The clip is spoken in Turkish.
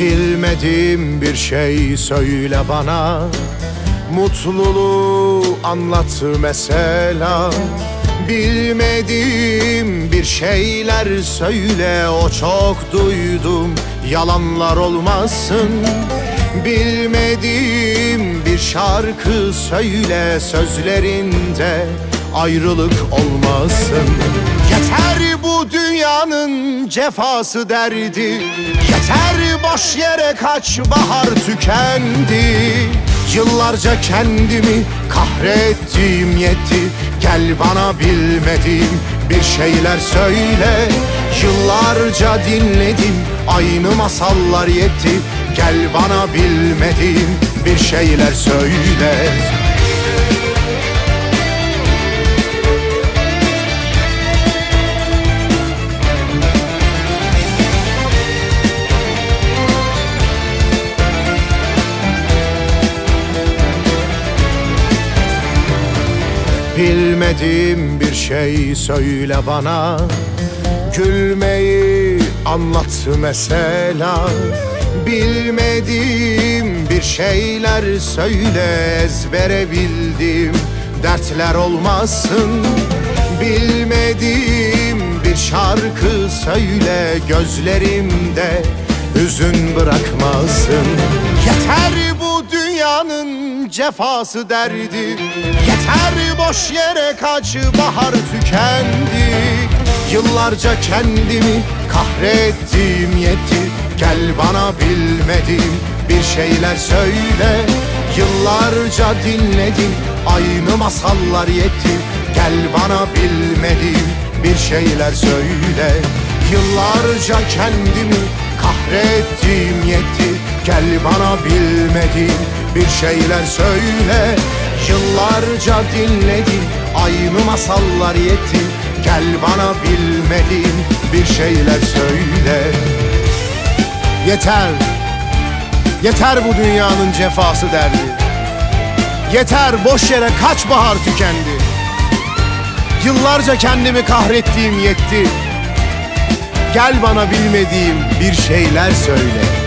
Bilmediğim bir şey söyle bana. Mutluluğu anlat mesela. Bilmediğim bir şeyler söyle. O çok duydum. Yalanlar olmasın. Bilmediğim bir şarkı söyle Sözlerinde ayrılık olmasın. Yeter bu dünyanın cefası derdi. Yeter boş yere kaç bahar tükendi. Yıllarca kendimi kahrettiğim yetti. Gel bana bilmediğim bir şeyler söyle. Yıllarca dinledim aynı masallar yetti. Gel bana bilmediğim bir şeyler söyle Bilmediğim bir şey söyle bana. Gülmeyi anlat mesela. Bilmediğim bir şeyler söyle ezbere bildim Dertler olmasın. Bilmediğim bir şarkı söyle Gözlerimde hüzün bırakmasın. Yeter bu dünyanın cefası derdi. Yeter boş yere kaç bahar tükendi. Yıllarca kendimi kahrettiğim yetti. Gel bana bilmediğim bir şeyler söyle. Yıllarca dinledim aynı masallar yetti. Gel bana bilmediğim bir şeyler söyle. Yıllarca kendimi kahrettiğim yetti Gel bana bilmediğim bir şeyler söyle. Yıllarca dinledim aynı masallar yetti Gel bana bilmediğim bir şeyler söyle. Yeter, yeter bu dünyanın cefası derdi. Yeter boş yere kaç bahar tükendi. Yıllarca kendimi kahrettiğim yetti Gel bana bilmediğim bir şeyler söyle